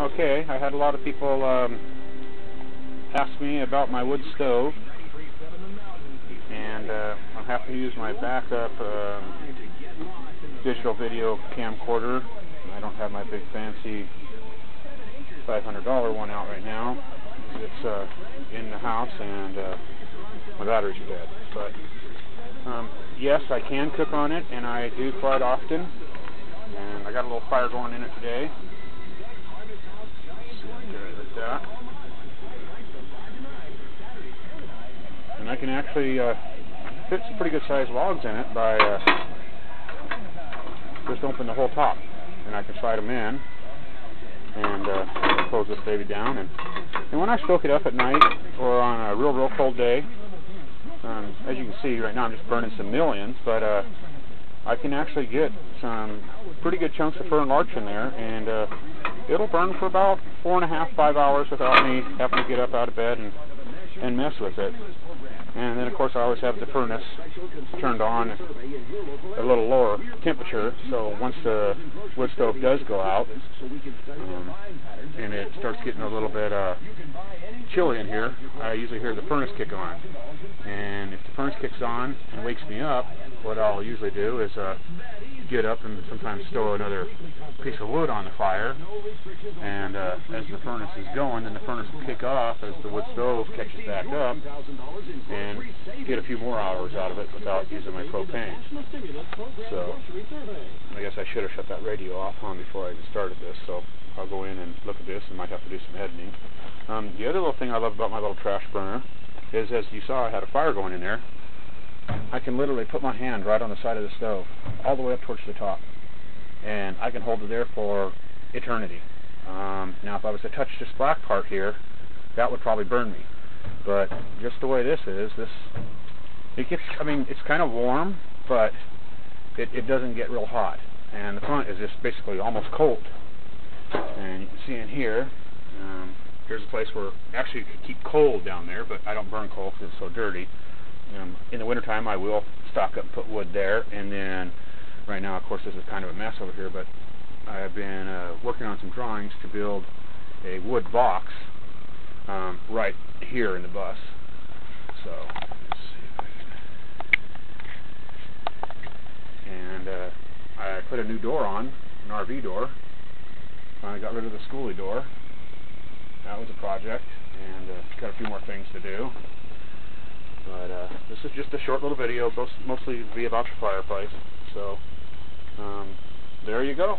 Okay, I had a lot of people um, ask me about my wood stove, and uh, I'm having to use my backup um, digital video camcorder. I don't have my big fancy $500 one out right now. It's uh, in the house and uh, my batteries are dead. But um, yes, I can cook on it, and I do quite often. And I got a little fire going in it today. That. And I can actually uh, fit some pretty good sized logs in it by uh, just open the whole top. And I can slide them in and uh, close this baby down. And, and when I stoke it up at night or on a real, real cold day, um, as you can see right now I'm just burning some millions, but uh, I can actually get some pretty good chunks of fir and larch in there, and uh, it'll burn for about four and a half, five hours without me having to get up out of bed and, and mess with it. And then, of course, I always have the furnace turned on a little lower temperature, so once the wood stove does go out, um, and it starts getting a little bit uh, chilly in here, I usually hear the furnace kick on. And if the furnace kicks on and wakes me up, what I'll usually do is uh, get up and sometimes stow another piece of wood on the fire. And uh, as the furnace is going, then the furnace will kick off as the wood stove catches back up and get a few more hours out of it without using my propane. So I guess I should have shut that radio off on before I started this. So I'll go in and look at this and might have to do some editing. Um, the other little thing I love about my little trash burner is, as you saw, I had a fire going in there. I can literally put my hand right on the side of the stove, all the way up towards the top, and I can hold it there for eternity. Um, now, if I was to touch this black part here, that would probably burn me. But just the way this is, this it gets. I mean, it's kind of warm, but it, it doesn't get real hot. And the front is just basically almost cold. And you can see in here, um, here's a place where actually you can keep cold down there, but I don't burn coal because it's so dirty. Um, in the wintertime, I will stock up and put wood there, and then right now, of course, this is kind of a mess over here, but I have been uh, working on some drawings to build a wood box um, right here in the bus. So, let's see And uh, I put a new door on, an RV door. I got rid of the skoolie door. That was a project, and uh, got a few more things to do. But uh, this is just a short little video, mostly about your fireplace. So, um, there you go.